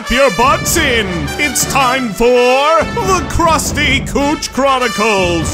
Strap your butts in. It's time for the Krusty Kooch Chronicles.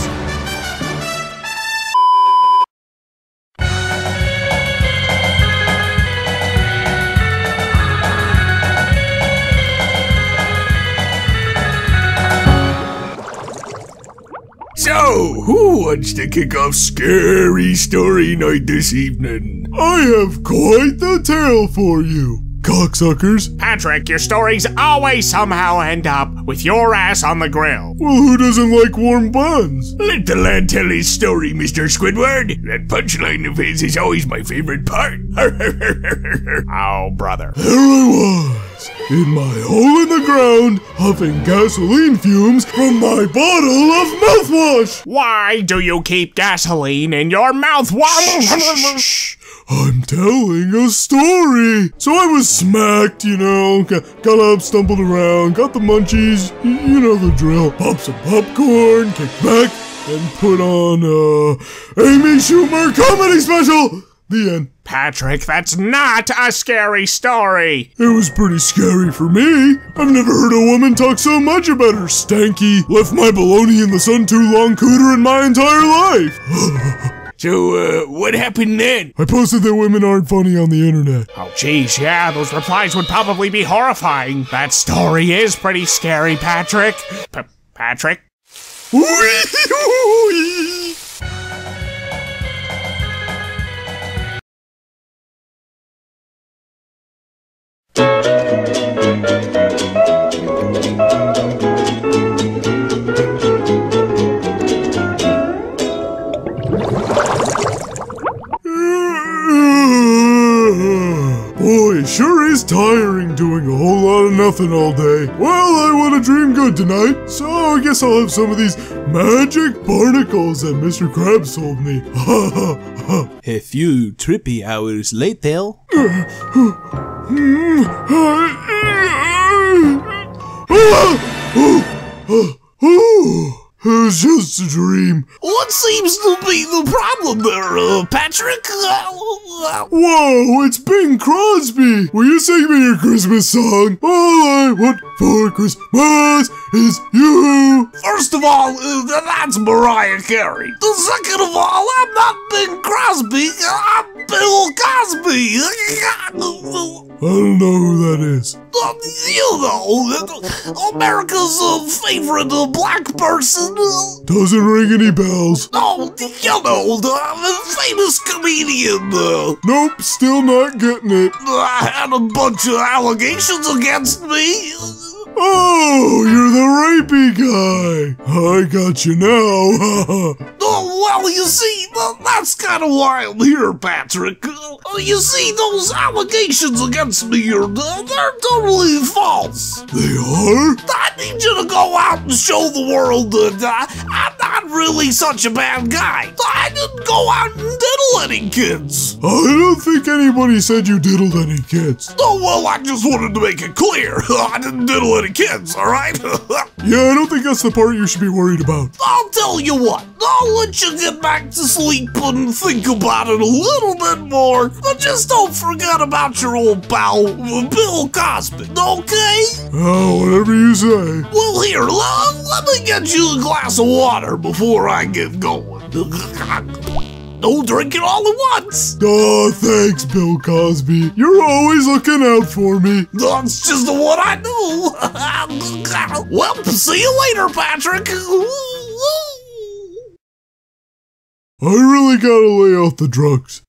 So, who wants to kick off Scary Story Night this evening? I have quite the tale for you, cocksuckers. Patrick, your stories always somehow end up with your ass on the grill. Well, who doesn't like warm buns? Let the lad tell his story, Mr. Squidward. That punchline of his is always my favorite part. Oh, brother. There I was, in my hole in the ground, huffing gasoline fumes from my bottle of mouthwash. Why do you keep gasoline in your mouth? I'm telling a story. So I was smacked, you know, got, got up, stumbled around, got the munchies, you know the drill. Pop some popcorn, kick back, and put on, uh, Amy Schumer comedy special. The end. Patrick, that's not a scary story. It was pretty scary for me. I've never heard a woman talk so much about her stanky, left my baloney in the sun too long cooter in my entire life. So, uh, what happened then? I posted that women aren't funny on the internet. Oh, geez, yeah, those replies would probably be horrifying. That story is pretty scary, Patrick. P- Patrick? Tiring doing a whole lot of nothing all day. Well, I want to dream good tonight, so I guess I'll have some of these magic barnacles that Mr. Krabs sold me. A few trippy hours later. It was just a dream. What seems to be the problem there, uh, Patrick? Whoa, it's Bing Crosby! Will you sing me your Christmas song? All I want for Christmas is you! First of all, uh, that's Mariah Carey. The second of all, I'm not Bing Crosby. I'm Bill Cosby. I don't know who that is. Uh, you know, America's uh, favorite uh, black person. Doesn't ring any bells. oh, you know, the famous comedian. Nope, still not getting it. I had a bunch of allegations against me. Oh, you're the rapey guy. I got you now. Oh, well, you see, that's kind of wild here, Patrick. Uh, you see, those allegations against me are uh, they're totally false. they are? I need you to go out and show the world that uh, I'm not really such a bad guy. I didn't go out and diddle any kids. I don't think anybody said you diddled any kids. Oh, well, I just wanted to make it clear. I didn't diddle any kids, all right? Yeah, I don't think that's the part you should be worried about. I'll tell you what, I'll let you get back to sleep and think about it a little bit more, but just don't forget about your old pal, Bill Cosby, okay? Oh, whatever you say. Well, here, let, let me get you a glass of water before I get going. Don't drink it all at once. Oh, thanks, Bill Cosby. You're always looking out for me. That's just what I do. well, see you later, Patrick. I really gotta lay off the drugs.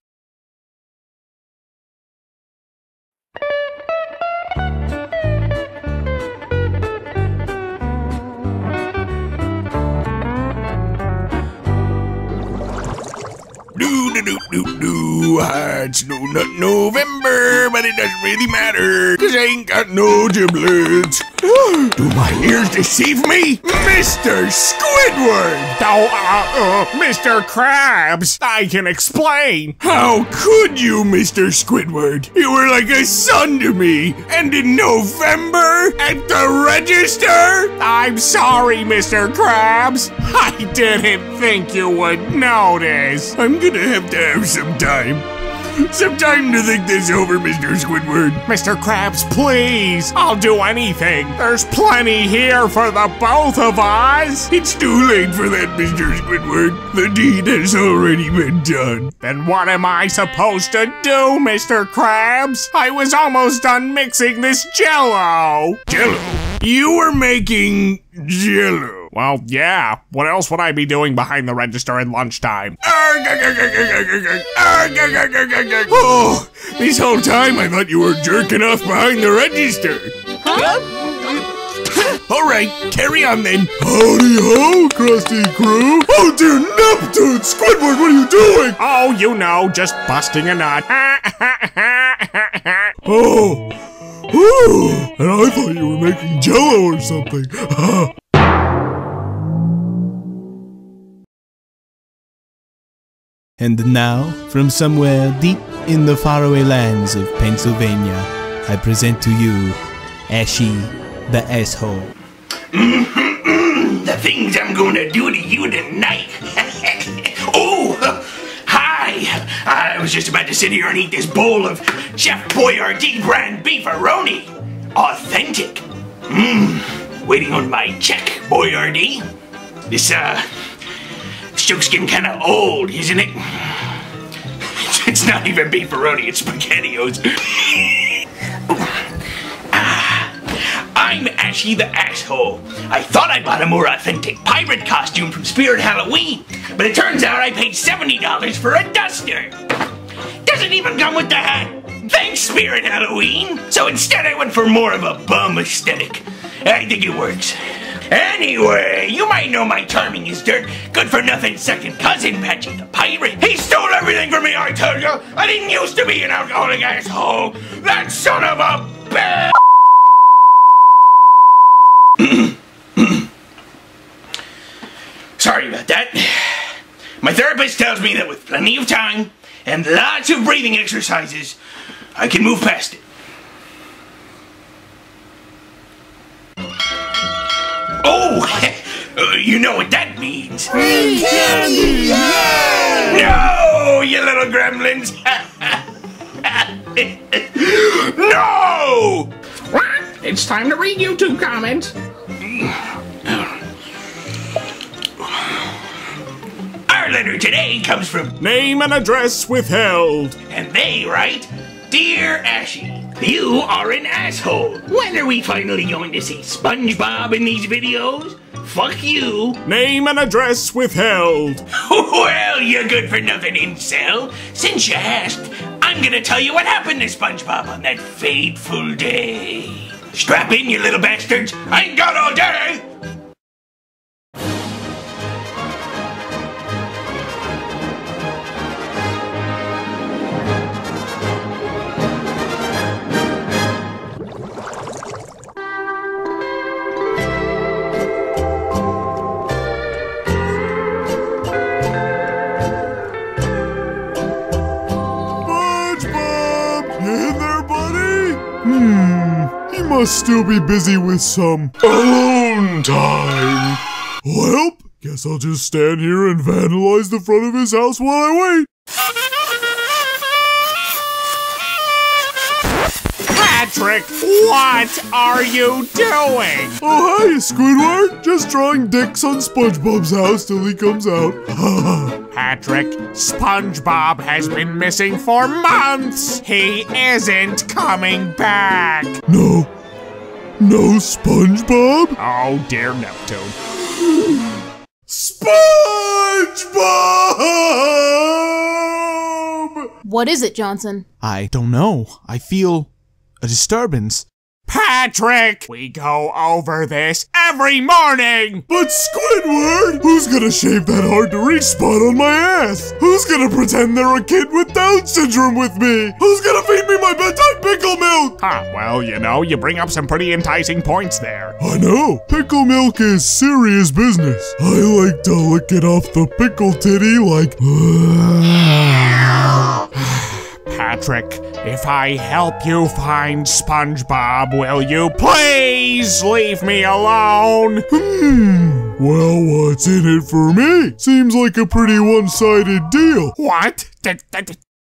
Do do do It's no not November, but it doesn't really matter, cause I ain't got no giblets. Do my ears deceive me? Mr. Squidward! Oh, uh, uh, Mr. Krabs, I can explain. How could you, Mr. Squidward? You were like a son to me, and in November, at the register? I'm sorry, Mr. Krabs. I didn't think you would notice. I'm gonna have to have some time. Some time to think this over, Mr. Squidward. Mr. Krabs, please. I'll do anything. There's plenty here for the both of us. It's too late for that, Mr. Squidward. The deed has already been done. Then what am I supposed to do, Mr. Krabs? I was almost done mixing this jello. Jello. You were making jello. Well, yeah. What else would I be doing behind the register at lunchtime? Oh, this whole time I thought you were jerking off behind the register. All right, carry on then. Howdy ho, Krusty Crew! Oh dear Neptune! Squidward, what are you doing? Oh, you know, just busting a nut. Oh, Ooh, and I thought you were making jello or something. And now, from somewhere deep in the faraway lands of Pennsylvania, I present to you Ashy the Asshole. The things I'm gonna do to you tonight. oh, hi. I was just about to sit here and eat this bowl of Chef Boyardee brand beefaroni. Authentic. Mmm. Waiting on my check, Boyardee. This, uh, joke's getting kind of old, isn't it? It's not even beefaroni, it's SpaghettiOs. Ah, I'm Ashy the Asshole. I thought I bought a more authentic pirate costume from Spirit Halloween, but it turns out I paid $70 for a duster. Doesn't even come with the hat. Thanks, Spirit Halloween. So instead, I went for more of a bum aesthetic. I think it works. Anyway, you might know my charming is dirt, good for nothing second cousin Patchy the Pirate. He stole everything from me, I tell you. I didn't used to be an alcoholic asshole. That son of a bitch. Sorry about that. My therapist tells me that with plenty of time and lots of breathing exercises, I can move past it. Oh, uh, you know what that means. No, you little gremlins. no! it's time to read YouTube comments. Our letter today comes from, Name and address withheld. and they write, Dear Ashy, you are an asshole. When are we finally going to see SpongeBob in these videos? Fuck you. Name and address withheld. Well, you're good for nothing incel. Since you asked, I'm gonna tell you what happened to SpongeBob on that fateful day. Strap in, you little bastards. I ain't got all day. Must still be busy with some alone time. Well, guess I'll just stand here and vandalize the front of his house while I wait. Patrick, what are you doing? Oh, hi, Squidward. Just drawing dicks on SpongeBob's house till he comes out. Patrick, SpongeBob has been missing for months. He isn't coming back. no. No SpongeBob? Oh, dear Neptune. SpongeBob! What is it, Johnson? I don't know. I feel a disturbance. Patrick, we go over this every morning. But Squidward, who's gonna shave that hard to reach spot on my ass? Who's gonna pretend they're a kid with Down syndrome with me? Who's gonna feed me my bedtime pickle milk? Huh, well, you know, you bring up some pretty enticing points there. I know, pickle milk is serious business. I like to lick it off the pickle titty like. Patrick, if I help you find SpongeBob, will you please leave me alone? Hmm. Well, what's in it for me? Seems like a pretty one-sided deal. What? D-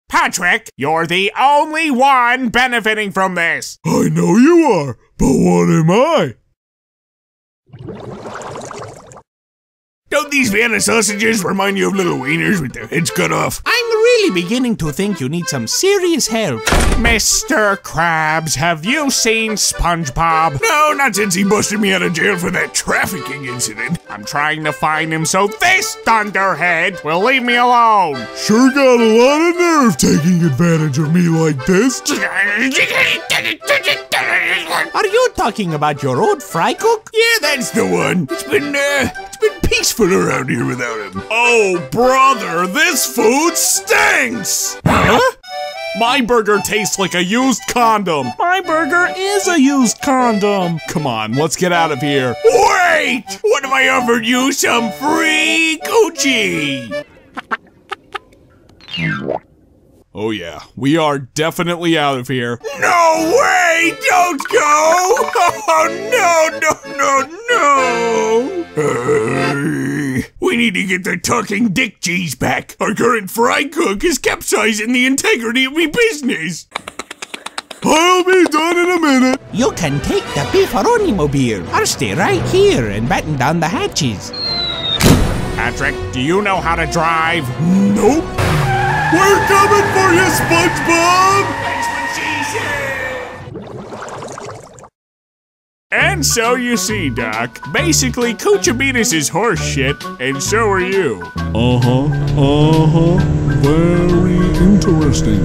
Patrick, you're the only one benefiting from this. I know you are, but what am I? Don't these Vienna sausages remind you of little wieners with their heads cut off? I'm really beginning to think you need some serious help. Mr. Krabs, have you seen SpongeBob? No, not since he busted me out of jail for that trafficking incident. I'm trying to find him so this thunderhead will leave me alone. Sure got a lot of nerve taking advantage of me like this. Are you talking about your old fry cook? Yeah, that's the one. It's been, uh, it's been peaceful around here without him. Oh, brother, this food stinks! Huh? My burger tastes like a used condom. My burger is a used condom. Come on, let's get out of here. Wait! What if I offered you some free Gucci? Oh yeah, we are definitely out of here. No way! Don't go! Oh no, no, no, no! We need to get the talking dick cheese back. Our current fry cook is capsizing the integrity of me business. I'll be done in a minute. You can take the beefaroni mobile. I'll stay right here and batten down the hatches. Patrick, do you know how to drive? Nope. We're coming for you, SpongeBob! And so you see, Doc, basically Kuchabitas is horse shit, and so are you. Uh huh. Uh huh. Very interesting.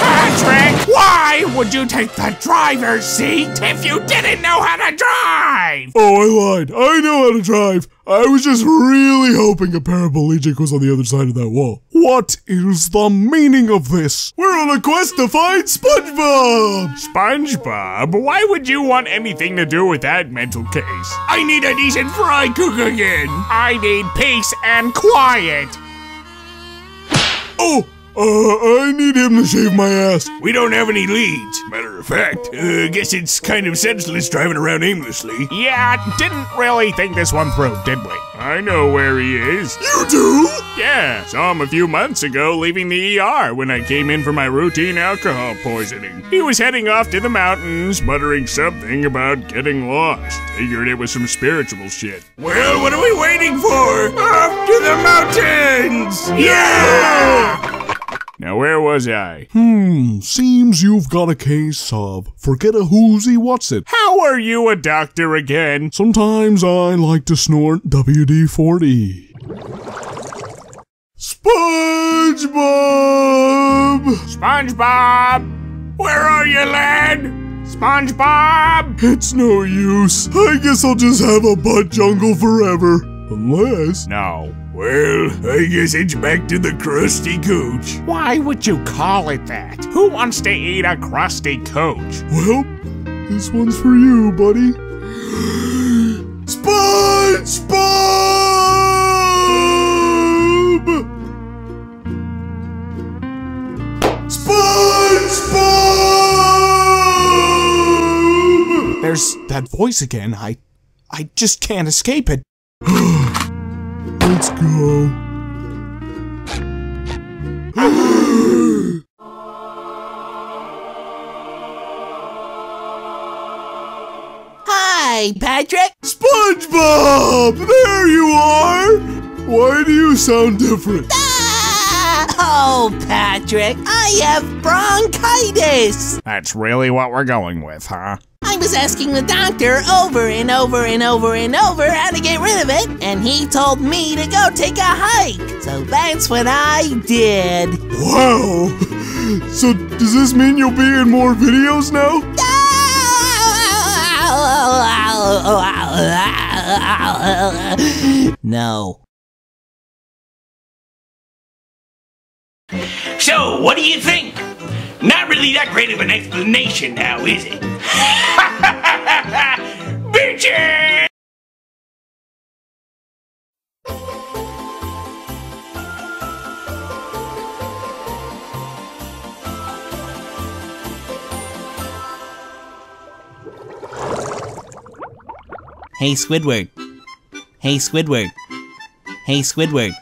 Patrick, why would you take the driver's seat if you didn't know how to drive? Oh, I lied. I know how to drive. I was just really hoping a paraplegic was on the other side of that wall. What is the meaning of this? We're on a quest to find SpongeBob! SpongeBob, why would you want anything to do with that mental case? I need a decent fry cook again. I need peace and quiet. Oh, uh, I need him to shave my ass. We don't have any leads. Matter of fact, uh, guess it's kind of senseless driving around aimlessly. Yeah, didn't really think this one through, did we? I know where he is. You do? Yeah, saw him a few months ago leaving the ER when I came in for my routine alcohol poisoning. He was heading off to the mountains, muttering something about getting lost. Figured it was some spiritual shit. Well, what are we waiting for? Off to the mountains! Yeah! Now, where was I? Hmm, seems you've got a case of forget a whoozy what's it. How are you a doctor again? Sometimes I like to snort WD 40. SpongeBob! SpongeBob! Where are you, lad? SpongeBob! It's no use. I guess I'll just have a butt jungle forever. Unless. No. Well, I guess it's back to the crusty coach. Why would you call it that? Who wants to eat a crusty coach? Well, this one's for you, buddy. SpongeBob! SpongeBob! There's that voice again. I I just can't escape it. Let's go. Hi, Patrick. SpongeBob! There you are! Why do you sound different? Oh, Patrick, I have bronchitis. That's really what we're going with, huh? I was asking the doctor over and over and over and over how to get rid of it, and he told me to go take a hike. So that's what I did. Wow! So, does this mean you'll be in more videos now? No. So, what do you think? Not really that great of an explanation now, is it? Bitches! Hey, Squidward. Hey, Squidward. Hey, Squidward.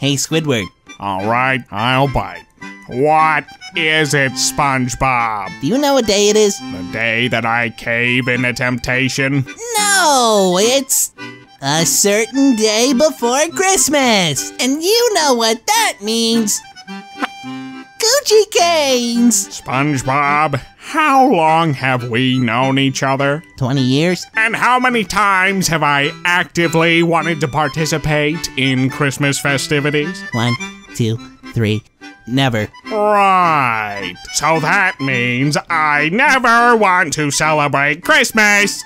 Hey, Squidward. All right, I'll bite. What is it, SpongeBob? Do you know what day it is? The day that I cave in into temptation? No, it's a certain day before Christmas. And you know what that means. Gucci canes! SpongeBob, how long have we known each other? 20 years? And how many times have I actively wanted to participate in Christmas festivities? One, two, three. Never. Right. So that means I never want to celebrate Christmas.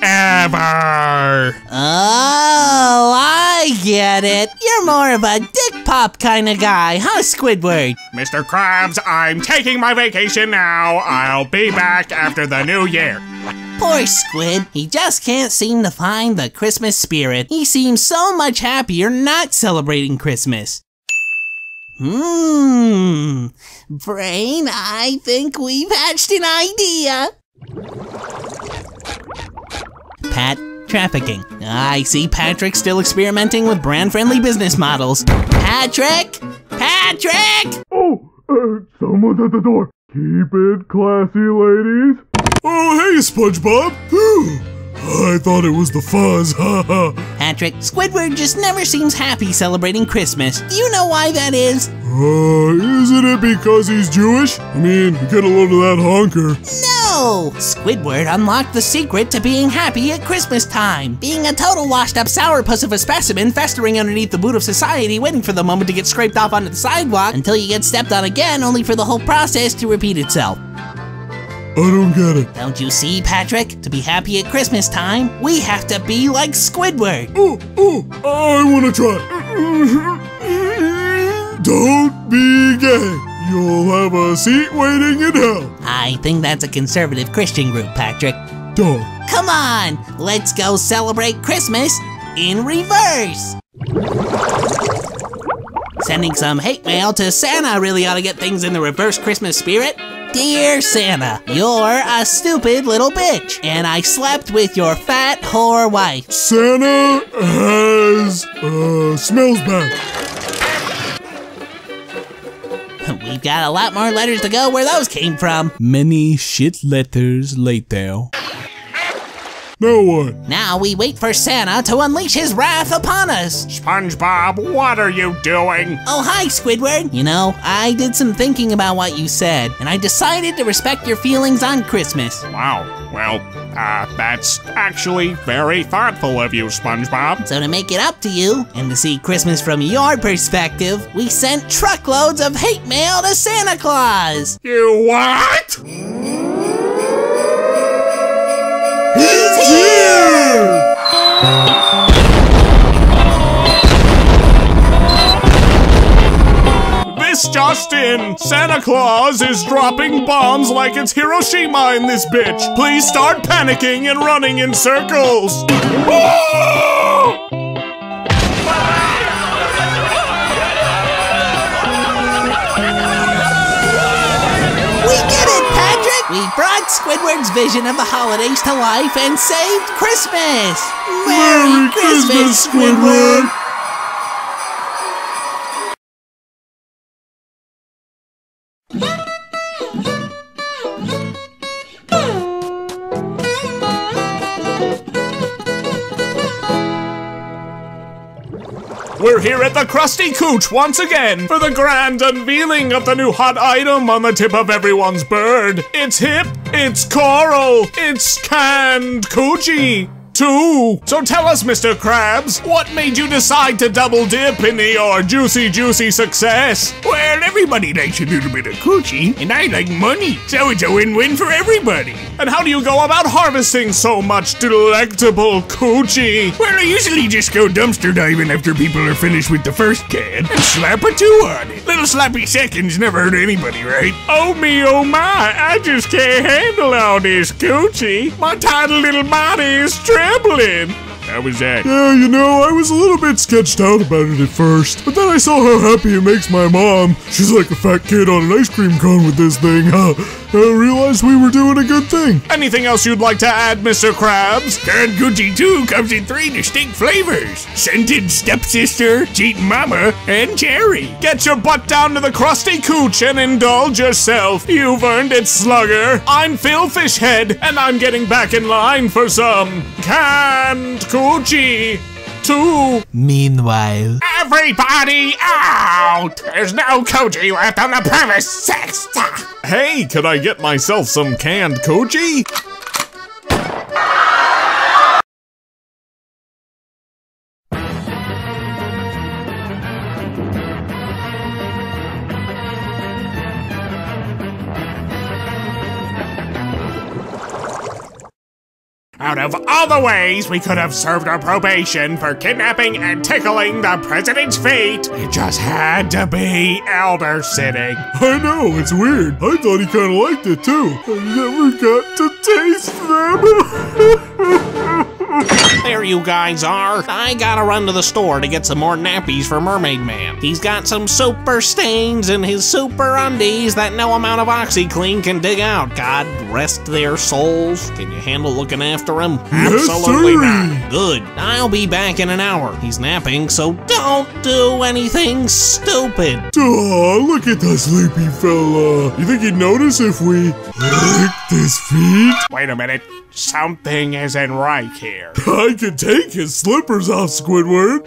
Ever. Oh, I get it. You're more of a dick pop kind of guy, huh, Squidward? Mr. Krabs, I'm taking my vacation now. I'll be back after the new year. Poor Squid. He just can't seem to find the Christmas spirit. He seems so much happier not celebrating Christmas. Hmm. Brain, I think we've hatched an idea. Pat, trafficking. I see Patrick still experimenting with brand-friendly business models. Patrick! Patrick! Oh, uh, someone's at the door. Keep it classy, ladies. Oh, hey, SpongeBob. I thought it was the fuzz, ha ha. Patrick, Squidward just never seems happy celebrating Christmas. Do you know why that is? Uh, isn't it because he's Jewish? I mean, get a load of that honker. No! Squidward unlocked the secret to being happy at Christmas time. Being a total washed up sourpuss of a specimen festering underneath the boot of society waiting for the moment to get scraped off onto the sidewalk until you get stepped on again only for the whole process to repeat itself. I don't get it. Don't you see, Patrick? To be happy at Christmas time, we have to be like Squidward. Oh, oh, I wanna try. Don't be gay. You'll have a seat waiting in hell. I think that's a conservative Christian group, Patrick. Duh. Come on, let's go celebrate Christmas in reverse. Sending some hate mail to Santa really ought to get things in the reverse Christmas spirit. Dear Santa, you're a stupid little bitch, and I slept with your fat whore wife. Santa has, uh, smells bad. We've got a lot more letters to go where those came from. Many shit letters later. Now what? Now we wait for Santa to unleash his wrath upon us. SpongeBob, what are you doing? Oh, hi, Squidward. You know, I did some thinking about what you said, and I decided to respect your feelings on Christmas. Wow. Well, uh, that's actually very thoughtful of you, SpongeBob. So to make it up to you, and to see Christmas from your perspective, we sent truckloads of hate mail to Santa Claus. You what? This just in! Santa Claus is dropping bombs like it's Hiroshima in this bitch! Please start panicking and running in circles! Brought Squidward's vision of the holidays to life and saved Christmas! Merry Christmas, Squidward! We're here at the Krusty Kooch once again for the grand unveiling of the new hot item on the tip of everyone's bird. It's hip, it's coral, it's canned coochie. Too. So tell us, Mr. Krabs, what made you decide to double dip into your uh, juicy, juicy success? Well, everybody likes a little bit of coochie, and I like money, so it's a win-win for everybody. And how do you go about harvesting so much delectable coochie? Well, I usually just go dumpster diving after people are finished with the first can and slap a two on it. Little sloppy seconds never hurt anybody, right? Oh me, oh my, I just can't handle all this coochie. My tiny little body is trembling. How was that? Yeah, you know, I was a little bit sketched out about it at first, but then I saw how happy it makes my mom. She's like a fat kid on an ice cream cone with this thing, huh? I realized we were doing a good thing. Anything else you'd like to add, Mr. Krabs? Canned Coochie 2 comes in three distinct flavors scented stepsister, cheat mama, and cherry. Get your butt down to the crusty cooch and indulge yourself. You've earned it, slugger. I'm Phil Fishhead, and I'm getting back in line for some canned coochie. Two. Meanwhile, Everybody out! There's no coochie left on the premises. Hey, could I get myself some canned coochie? Out of all the ways we could have served our probation for kidnapping and tickling the president's feet, it just had to be elder sitting. I know, it's weird. I thought he kind of liked it too. I never got to taste them. There you guys are. I gotta run to the store to get some more nappies for Mermaid Man. He's got some super stains in his super undies that no amount of OxiClean can dig out. God rest their souls. Can you handle looking after him? Absolutely sirree. not. Good. I'll be back in an hour. He's napping, so don't do anything stupid. Aw, look at that sleepy fella. You think he'd notice if we licked his feet? Wait a minute. Something isn't right here. I can take his slippers off, Squidward.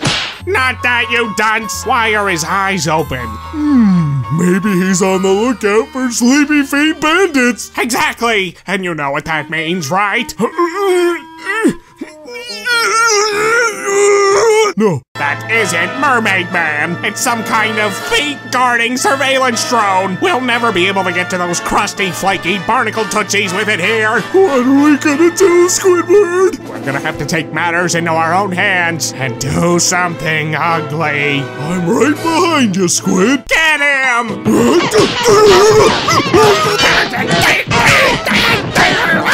Not that, you dunce! Why are his eyes open? Hmm, Maybe he's on the lookout for sleepy feet bandits. Exactly! And you know what that means, right? No, That isn't Mermaid Man. It's some kind of feet guarding surveillance drone. We'll never be able to get to those crusty, flaky barnacle tootsies with it here. what are we gonna do, Squidward? We're gonna have to take matters into our own hands and do something ugly. I'm right behind you, Squid. Get him!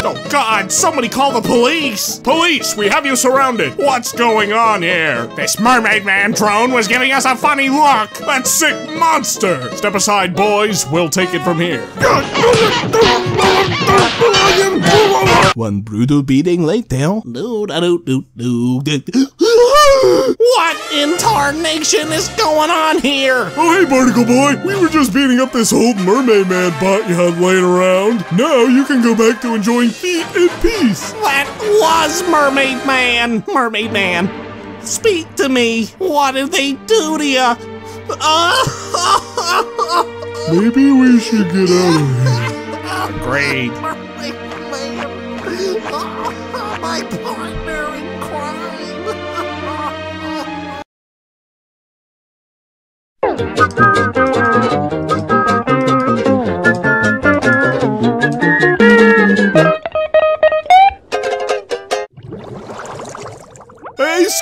Oh God! Somebody call the police! Police, we have you surrounded. What's going on here? This mermaid man drone was giving us a funny look. That sick monster! Step aside, boys. We'll take it from here. one brutal beating later. What in tarnation is going on here? Oh, hey, Barnacle Boy. We were just beating up this old mermaid man bot you had laying around. Now you can go back to enjoying feet in peace. That was Mermaid Man. Mermaid Man, speak to me. What did they do to you? Maybe we should get out of here. Great. Mermaid My partner in crime.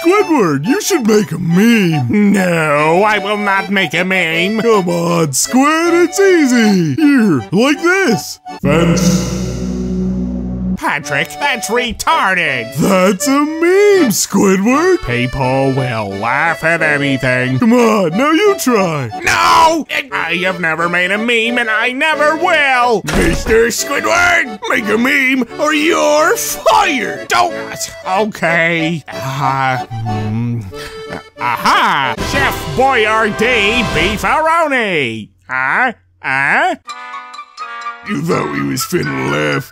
Squidward, you should make a meme. No, I will not make a meme. Come on, Squid, it's easy. Here, like this. Fence. Patrick, that's retarded. That's a meme, Squidward. People will laugh at anything. Come on, now you try. No! I have never made a meme and I never will! Mr. Squidward, make a meme or you're fired. Don't. Okay. Uh, hmm. aha! Chef Boyardee Beefaroni! Huh? Huh? You thought we was finna laugh.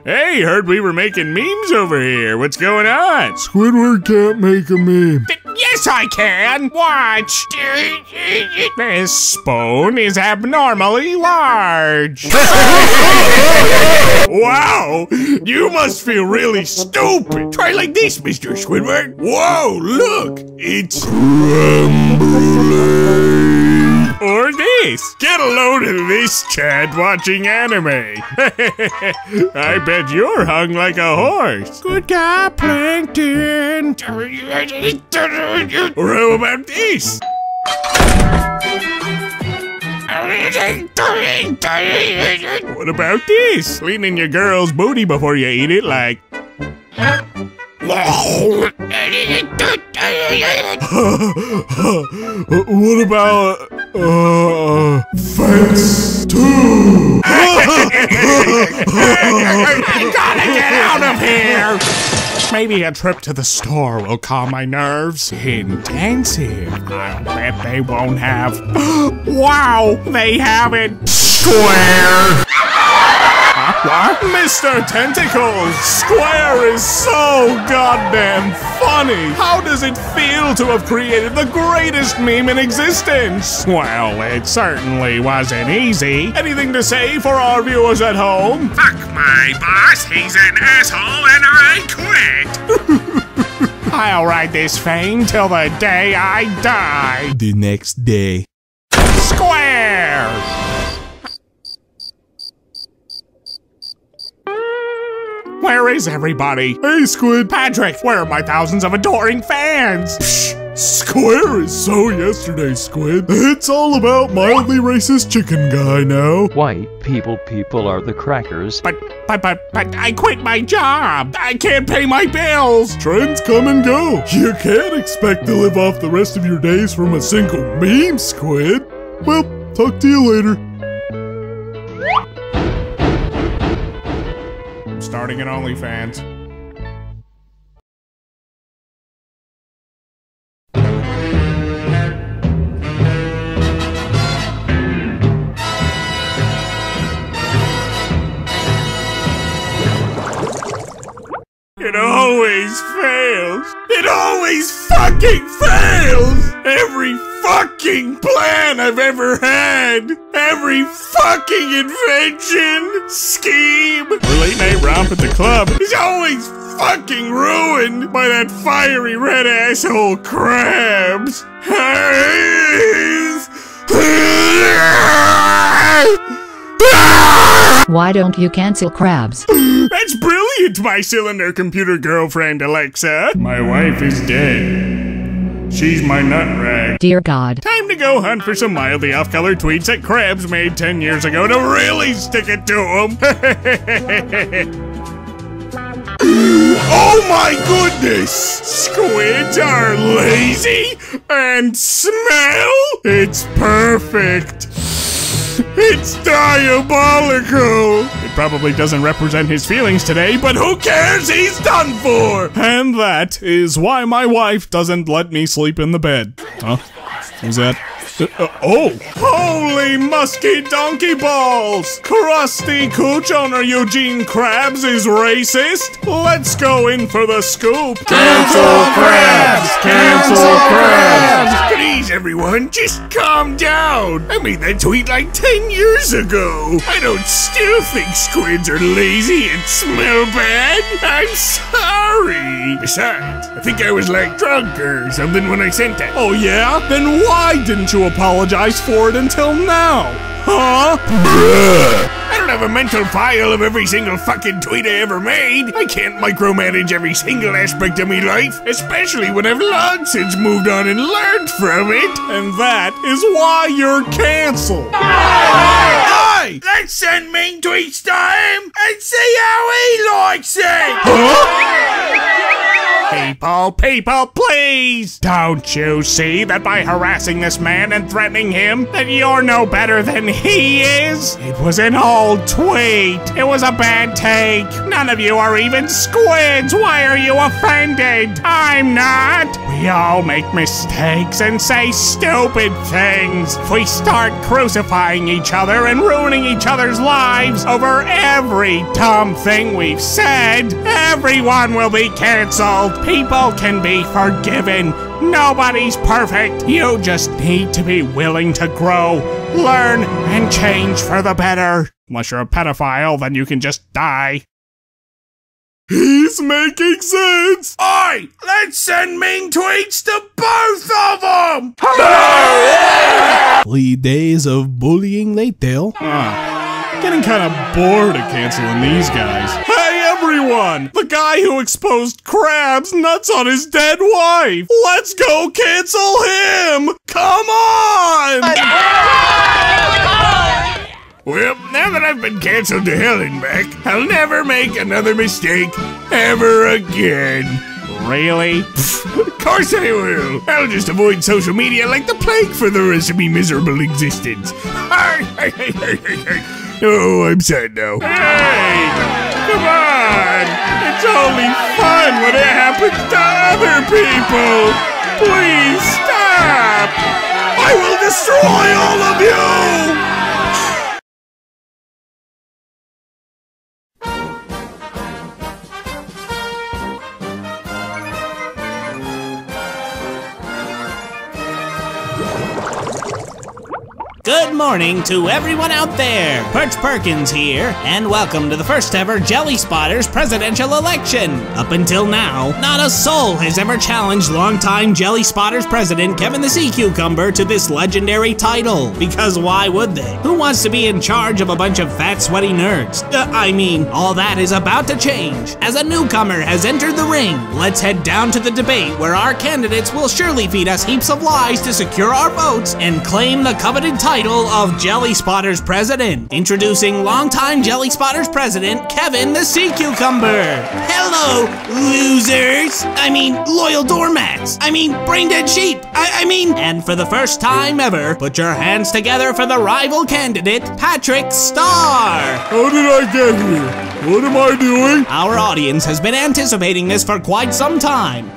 hey, heard we were making memes over here. What's going on? Squidward can't make a meme. Yes, I can. Watch. This spoon is abnormally large. wow, you must feel really stupid. Try like this, Mr. Squidward. Whoa, look, it's Or this. Get a load of this, Chad, watching anime. I bet you're hung like a horse. Good guy, Plankton. Or how about this? What about this? Cleaning your girl's booty before you eat it, like. what about uh fence two? I gotta get out of here! Maybe a trip to the store will calm my nerves. Intensive. I'll bet they won't have. wow, they have it. Square. What? Mr. Tentacles! Square is so goddamn funny! How does it feel to have created the greatest meme in existence? Well, it certainly wasn't easy. Anything to say for our viewers at home? Fuck my boss, he's an asshole and I quit! I'll ride this fame till the day I die. The next day. Where is everybody? Hey, Squid. Patrick, where are my thousands of adoring fans? Square is so yesterday, Squid. It's all about mildly racist chicken guy now. White people people are the crackers. But, but, but, but, I quit my job. I can't pay my bills. Trends come and go. You can't expect to live off the rest of your days from a single meme, Squid. Well, talk to you later. Starting at OnlyFans. It always fails. It always fucking fails! Every fucking plan I've ever had! Every fucking invention, scheme, or late night romp at the club is always fucking ruined by that fiery red asshole Krabs! Why don't you cancel Krabs? That's brilliant, my cylinder computer girlfriend, Alexa. My wife is dead. She's my nut rag. Dear God. Time to go hunt for some mildly off-color tweets that Krabs made 10 years ago to really stick it to him. Oh my goodness! Squids are lazy and smell? It's perfect. It's diabolical. It probably doesn't represent his feelings today, but who cares? He's done for. And that is why my wife doesn't let me sleep in the bed. Huh? Who's that? Uh, oh! Holy musky donkey balls! Crusty cooch owner Eugene Krabs is racist? Let's go in for the scoop. Cancel Krabs! Cancel Krabs! Please, everyone, just calm down. I made that tweet like 10 years ago. I don't still think squids are lazy and smell bad. I'm sorry. Besides, I think I was like drunk or something when I sent it. Oh yeah? Then why didn't you apologize for it until now? Huh? I don't have a mental file of every single fucking tweet I ever made. I can't micromanage every single aspect of my life, especially when I've long since moved on and learned from it. And that is why you're canceled. Hey, let's send mean tweets to him and see how he likes it. People, people, please! Don't you see that by harassing this man and threatening him, that you're no better than he is? It was an old tweet. It was a bad take. None of you are even squids. Why are you offended? I'm not. We all make mistakes and say stupid things. If we start crucifying each other and ruining each other's lives over every dumb thing we've said, everyone will be canceled. People can be forgiven. Nobody's perfect. You just need to be willing to grow, learn, and change for the better. Unless you're a pedophile, then you can just die. He's making sense. Oi, let's send mean tweets to both of them. Three days of bullying later. Ah, getting kind of bored of canceling these guys. Hey everyone! The guy who exposed Krabs nuts on his dead wife! Let's go cancel him! Come on! Well, now that I've been canceled to hell and back, I'll never make another mistake ever again. Really? Of course I will. I'll just avoid social media like the plague for the rest of me miserable existence. oh, I'm sad now. Hey! Come on! It's only fun when it happens to other people! Please stop! I will destroy all of you! Good morning to everyone out there. Perch Perkins here, and welcome to the first ever Jelly Spotters presidential election. Up until now, not a soul has ever challenged longtime Jelly Spotters president Kevin the Sea Cucumber to this legendary title. Because why would they? Who wants to be in charge of a bunch of fat, sweaty nerds? Uh, I mean, all that is about to change. As a newcomer has entered the ring, let's head down to the debate where our candidates will surely feed us heaps of lies to secure our votes and claim the coveted title of Jelly Spotters President. Introducing longtime Jelly Spotters President, Kevin the Sea Cucumber. Hello, losers. I mean, loyal doormats. I mean, brain dead sheep. I, I mean, and for the first time ever, put your hands together for the rival candidate, Patrick Star. How did I get here? What am I doing? Our audience has been anticipating this for quite some time.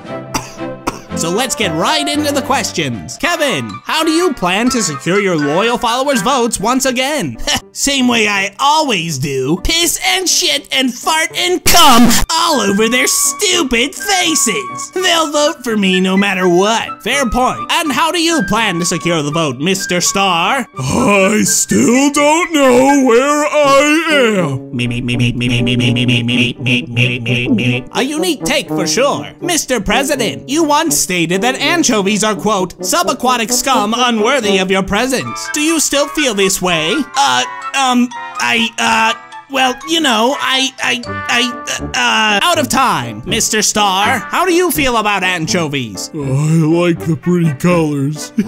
So let's get right into the questions. Kevin, how do you plan to secure your loyal followers' votes once again? Same way I always do. Piss and shit and fart and cum all over their stupid faces. They'll vote for me no matter what. Fair point. And how do you plan to secure the vote, Mr. Star? I still don't know where I am. Me, me, me, me, me, me, me, me, me, me, me, me, me, me, me. A unique take for sure. Mr. President, you once stated that anchovies are, quote, subaquatic scum unworthy of your presence. Do you still feel this way? Uh, um, I, uh, well, you know, I, I, I, uh, out of time. Mr. Star, how do you feel about anchovies? I like the pretty colors.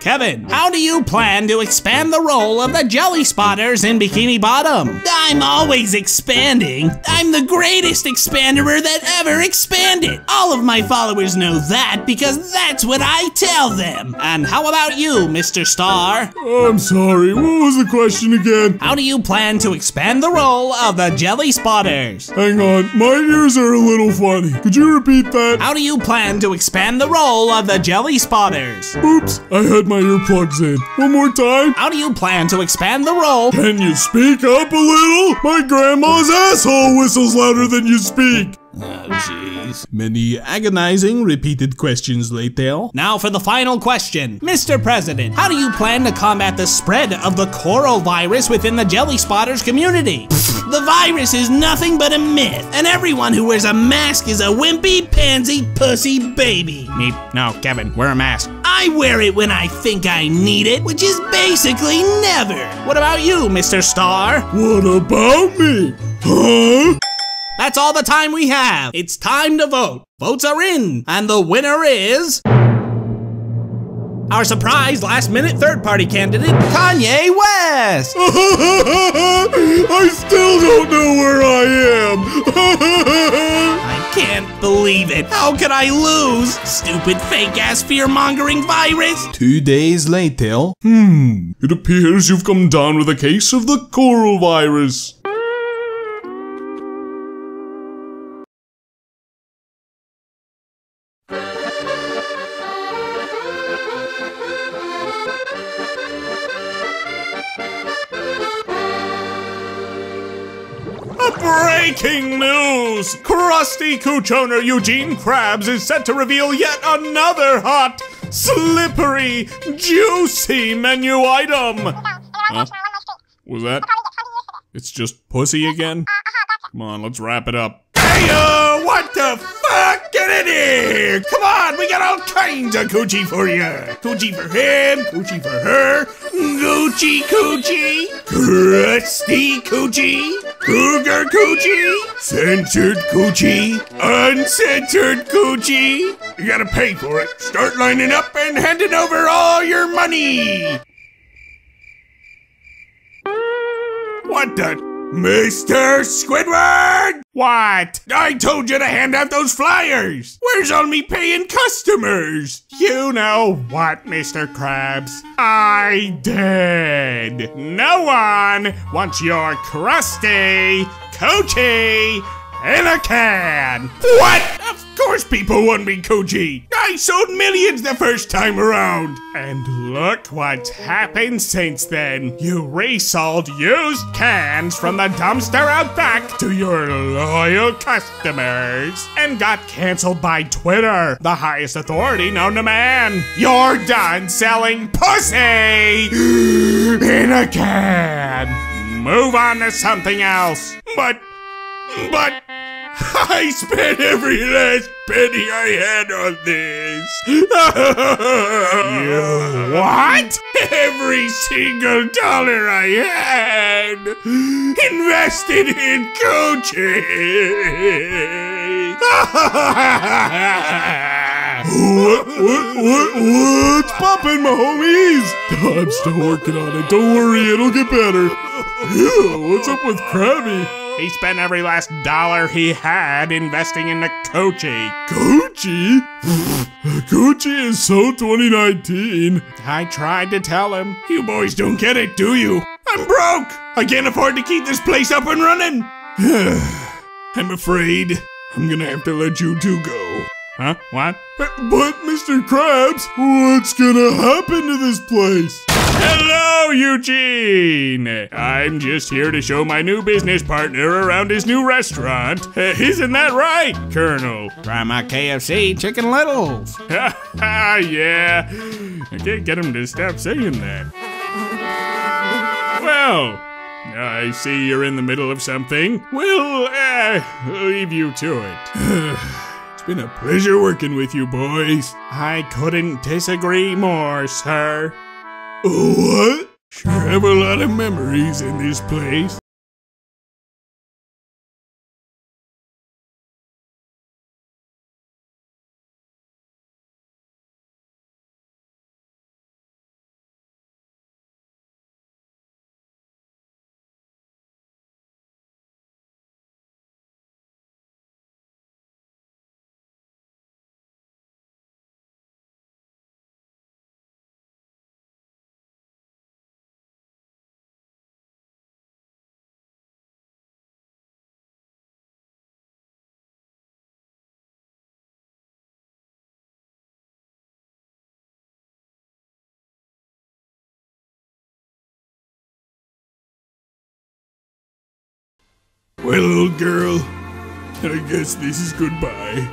Kevin, how do you plan to expand the role of the jelly spotters in Bikini Bottom? I'm always expanding. I'm the greatest expanderer that ever expanded. All of my followers know that because that's what I tell them. And how about you, Mr. Star? I'm sorry, what was the question again? How do you plan to expand the role of the jelly spotters? Hang on, my ears are a little funny. Could you repeat that? How do you plan to expand the role of the jelly spotters? Oops, I had my earplugs in. One more time. How do you plan to expand the role? Can you speak up a little? My grandma's asshole whistles louder than you speak. Oh. Many agonizing repeated questions later. Now for the final question. Mr. President, how do you plan to combat the spread of the coral virus within the jelly spotters community? the virus is nothing but a myth, and everyone who wears a mask is a wimpy, pansy, pussy baby. Me? No, Kevin, wear a mask. I wear it when I think I need it, which is basically never. What about you, Mr. Star? What about me? Huh? That's all the time we have. It's time to vote. Votes are in, and the winner is. Our surprise last minute third party candidate, Kanye West! I still don't know where I am. I can't believe it. How could I lose? Stupid fake ass fear mongering virus! Two days later. hmm, it appears you've come down with a case of the coral virus. Breaking news! Krusty Kooch owner Eugene Krabs is set to reveal yet another hot, slippery, juicy menu item! Huh? Was that? It's just pussy again? Come on, let's wrap it up. Hey, uh, what the? Get in here! Come on, we got all kinds of coochie for you. Coochie for him, coochie for her, Gucci coochie, crusty coochie, cougar coochie, censored coochie, uncensored coochie. You gotta pay for it. Start lining up and handing over all your money. What the? Mr. Squidward! What? I told you to hand out those flyers! Where's all me paying customers? You know what, Mr. Krabs? I did. No one wants your crusty coochie in a can. What? Of course people want me Koji! I sold millions the first time around! And look what's happened since then. You resold used cans from the dumpster out back to your loyal customers and got canceled by Twitter, the highest authority known to man. You're done selling pussy in a can. Move on to something else. But, but, I spent every last penny I had on this. You what? Every single dollar I had invested in coaching. What, what, what, what's poppin', my homies? I'm still working on it. Don't worry, it'll get better. Ew, what's up with Krabby? He spent every last dollar he had investing in the coochie. Gucci? Gucci is so 2019. I tried to tell him. You boys don't get it, do you? I'm broke. I can't afford to keep this place up and running. I'm afraid I'm gonna have to let you two go. Huh? What? Uh, but, but, Mr. Krabs, what's gonna happen to this place? Hello, Eugene! I'm just here to show my new business partner around his new restaurant. Uh, isn't that right, Colonel? Try my KFC Chicken Littles. yeah. I can't get him to stop saying that. Well, I see you're in the middle of something. We'll, uh, leave you to it. It's been a pleasure working with you boys. I couldn't disagree more, sir. What? Sure have a lot of memories in this place. Well, old girl, I guess this is goodbye.